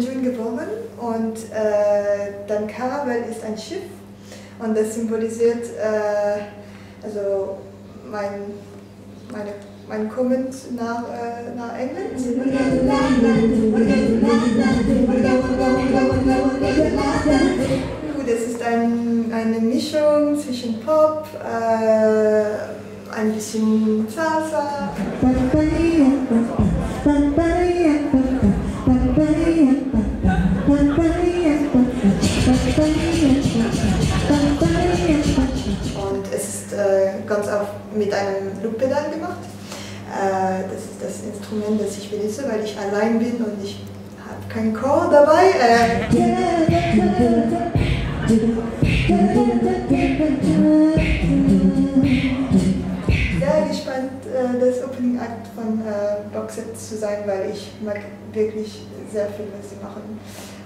June geboren und äh, dann Caravel ist ein Schiff und das symbolisiert äh, also mein, meine, mein Kommen nach, äh, nach England. Es ist ein, eine Mischung zwischen Pop, äh, ein bisschen Salsa. Ganz auf, mit einem Loop-Pedal gemacht. Äh, das ist das Instrument, das ich benutze, weil ich allein bin und ich habe keinen Chor dabei. Äh, sehr gespannt, äh, das Opening Act von äh, Boxet zu sein, weil ich mag wirklich sehr viel, was sie machen.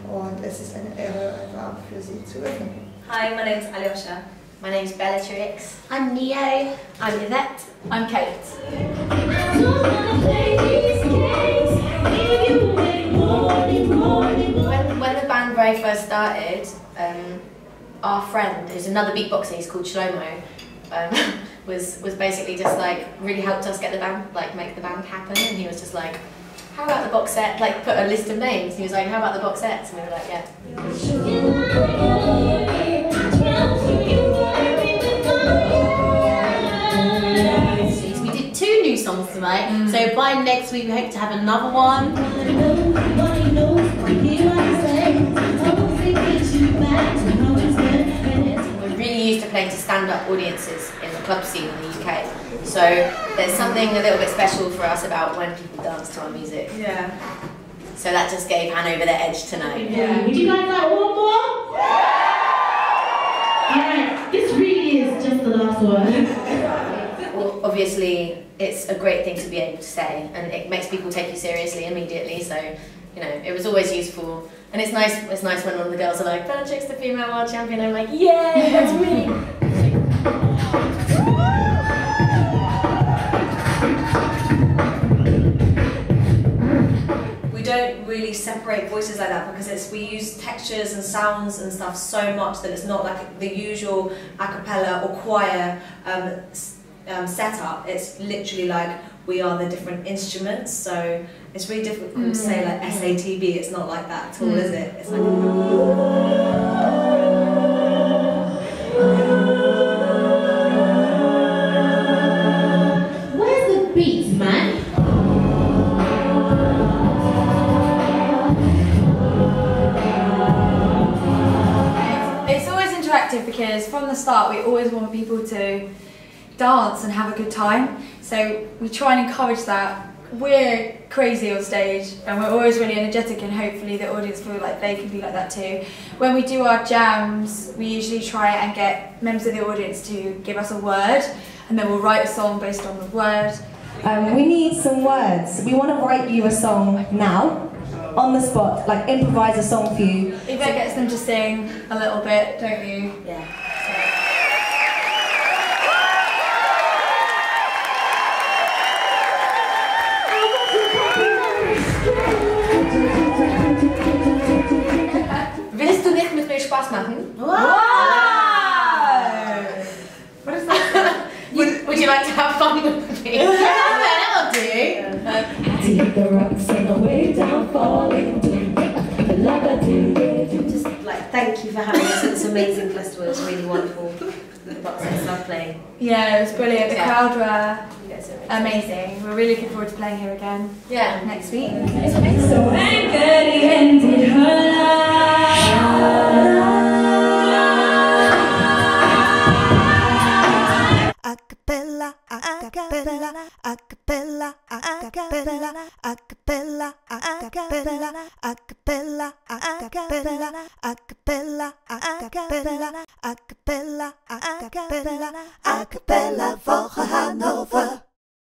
Und es ist eine Ehre, einfach für sie zu öffnen. Hi, my name's Alyosha. My name's Bellatrix. I'm Neo. I'm Yvette. I'm Kate. When, when the band very first started, um, our friend, who's another beatboxer, he's called Shlomo, um, was was basically just like really helped us get the band, like make the band happen. And he was just like, "How about the box set?" Like put a list of names. He was like, "How about the Boxettes?" And we were like, "Yeah." Songs tonight. Mm. So by next week, we hope to have another one. We're really used to playing to stand-up audiences in the club scene in the UK. So there's something a little bit special for us about when people dance to our music. Yeah. So that just gave Hanover the edge tonight. Yeah. Would you guys like one more? Alright, this really is just the last one. Well, obviously, it's a great thing to be able to say, and it makes people take you seriously immediately. So, you know, it was always useful, and it's nice. It's nice when one of the girls are like, "Bellatrix, the female world champion." I'm like, "Yeah, that's me." We don't really separate voices like that because it's we use textures and sounds and stuff so much that it's not like the usual a cappella or choir um, um, setup. It's literally like we are the different instruments. So it's really difficult to say like SATB. It's not like that at all, is it? It's like Where's the beat, man? It's always interactive because from the start we always want people to dance and have a good time. So we try and encourage that. We're crazy on stage and we're always really energetic and hopefully the audience feel like they can be like that too. When we do our jams, we usually try and get members of the audience to give us a word and then we'll write a song based on the word. Um, we need some words. We want to write you a song now, on the spot, like improvise a song for you. Yvette gets them to sing a little bit, don't you? Yeah. Mit mir What is that? Would, would you like to have fun with me? yeah, that'll do. Take the rocks on the way down, falling. Like I do. Just like thank you for having us. It's an amazing festival. It's really wonderful. The Boxettes love. Yeah, it was brilliant. The Yeah. crowd were You guys amazing. We're really looking forward to playing here again Yeah. next week. So anchored ended her life. Acapella, acapella, acapella, a cappella, a cappella, a cappella, a cappella, a cappella, a cappella, a cappella, a cappella, a cappella, a cappella volgehouden.